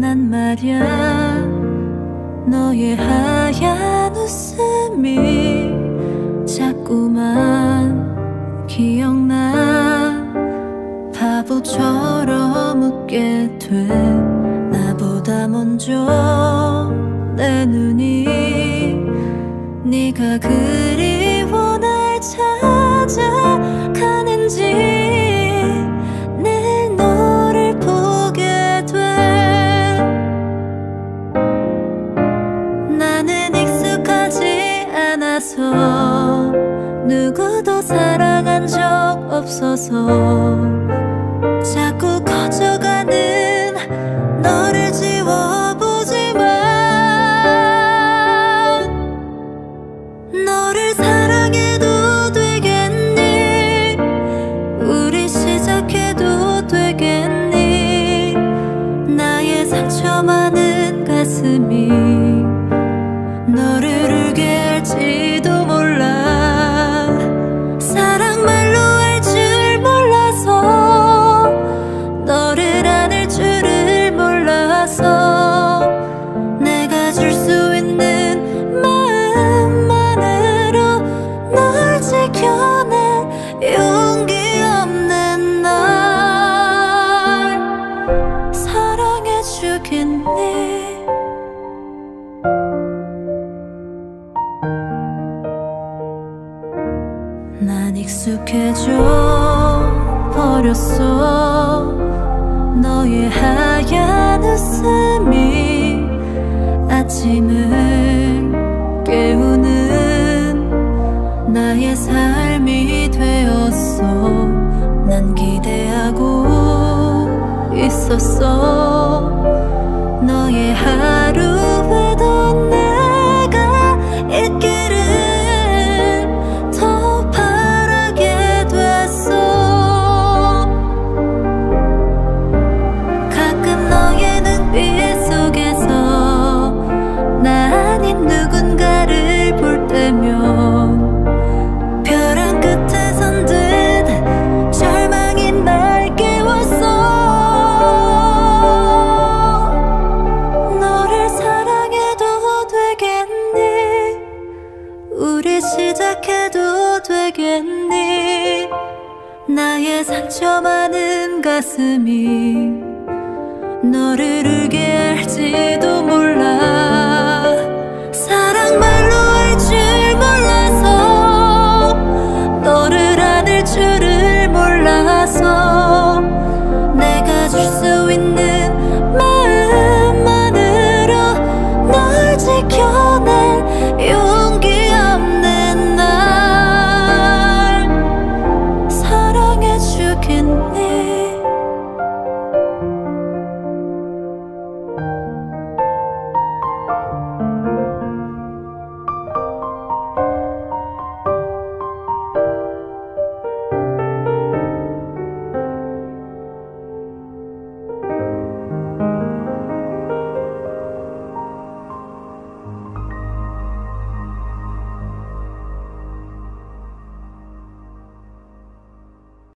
말야. 너의 하얀 웃음이 자꾸만 기억나. 바보처럼 웃게 돼 나보다 먼저 내 눈이 네가 그리워 날 찾아가는지 않아서 누구도 사랑한 적 없어서 주겠니 난 익숙해져 버렸어. 너의 하얀 웃음이 아침을 깨우는 나의 삶이 되었어. 난 기대하고 있었어 우리 시작해도 되겠니? 나의 상처 많은 가슴이 너를 울게 할지도 몰라